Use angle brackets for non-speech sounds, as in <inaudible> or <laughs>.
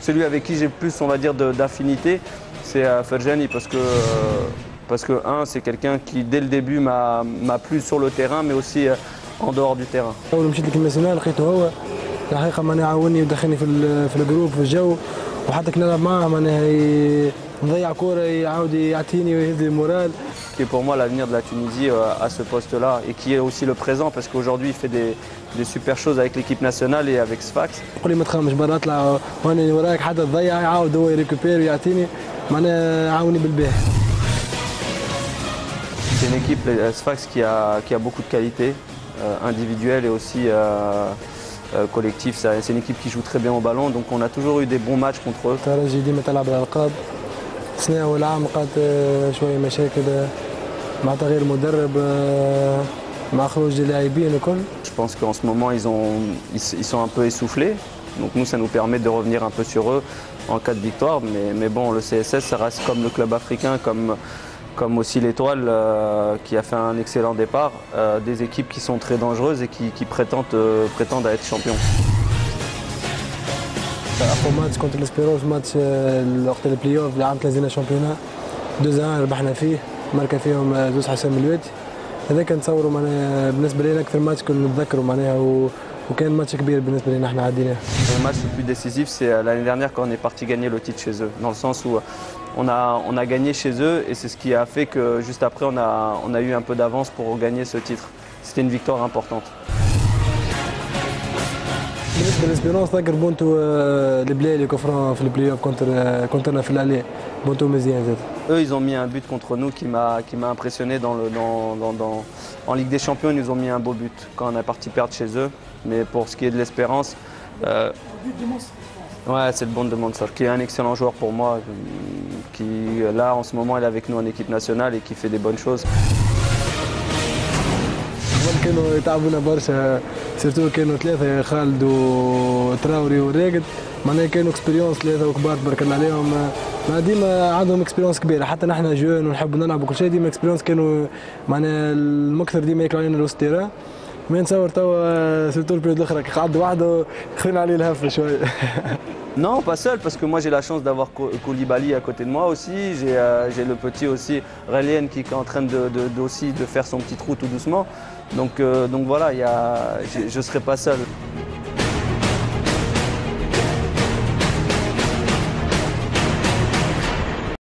Celui avec qui j'ai le plus, on va dire, de- d'affinité, c'est euh, Ferjani parce que, euh, parce que un, c'est quelqu'un qui, dès le début, m'a m'a plu sur le terrain, mais aussi euh, en dehors du terrain. اول ما مشيت لك الناسيونال لقيته هو الحقيقه معناها عاوني ودخلني في ال- في الجروب في الجو وحتى كي نلعب معاه معناها ي- نضيع كوره يعاود يعطيني ويهز لي المورال qui est pour moi l'avenir de la Tunisie euh, à ce poste-là et qui est aussi le présent parce qu'aujourd'hui il fait des, des super choses avec l'équipe nationale et avec Sfax. يقول لي ما تخمش برا اطلع وانا وراك حتى تضيع يعاود هو يريكوبير ويعطيني معناها عاوني بالباهي C'est une équipe, les- Sfax, qui a, qui a beaucoup de qualités euh, individuelles et aussi euh, euh, collectives. Ça- C'est une équipe qui joue très bien au ballon, donc on a toujours eu des bons matchs contre eux. الترجي ديما تلعب الالقاب السنه اول عام لقات آه، شويه مشاكل آه، مع تغيير المدرب آه، مع خروج اللاعبين وكل Je pense qu'en ce moment, ils, ont, ils, s- ils sont un peu essoufflés. Donc nous, ça nous permet de revenir un peu sur eux en cas de victoire. Mais, mais bon, le CSS, ça reste comme le club africain, comme, comme aussi l'Étoile, euh, qui a fait un excellent départ. euh, des équipes qui sont très dangereuses et qui, qui prétendent, euh, prétendent à être champions. اقوى ماتش كونتر الاسبيروس ماتش آه، وقت البلاي اوف اللي عام تلازينا شامبيونا 2 ربحنا فيه ماركا فيهم آه، زوز حسام الواتي هذاك نتصوروا معناها بالنسبه لنا اكثر ماتش كنا نتذكروا معناها و... وكان ماتش كبير بالنسبه لنا احنا عديناه Le match le plus décisif, c'est euh, l'année dernière quand on est parti gagner le titre chez eux. Dans le sens où euh, on a, on a gagné chez eux et c'est ce qui a fait que juste après, on a, on a eu un peu d'avance pour gagner ce titre. C'était une victoire importante. بالنسبه للاسبيرونس ذكر بونتو آه، البلالي كفران في البلاي اوف كونتر آه، كونترنا في الالي بونتو مزيان زاد Eux, ils ont mis un but contre nous qui m'a qui m'a impressionné dans le, dans, dans- dans- en Ligue des Champions. Ils nous ont mis un beau but quand on est parti perdre chez eux. Mais pour ce qui est de l'espérance, euh, ouais, c'est le bon de Mansour, qui est un excellent joueur pour moi, euh, qui là en ce moment il est avec nous en équipe nationale et qui fait des bonnes choses. سيرتو كانوا ثلاثة خالد وتراوري وراقد معناها كانوا اكسبيريونس ثلاثة وكبار تبارك الله عليهم ما ديما عندهم اكسبيريونس كبيره حتى نحن جون ونحب نلعب وكل شيء ديما اكسبيريونس كانوا معناها المكثر ديما ياكلوا علينا الوسط ما نتصور توا سيرتو البيريود الاخرى كي قعد وحده خذينا عليه الهفه شويه <laughs> Non, pas seul, parce que moi j'ai la chance d'avoir Ko- Koulibaly à côté de moi aussi. J'ai euh, j'ai le petit aussi, Relien, qui est en train de, de- de- aussi de faire son petit trou tout doucement. Donc, euh, donc voilà, il y a- je ne serai pas seul.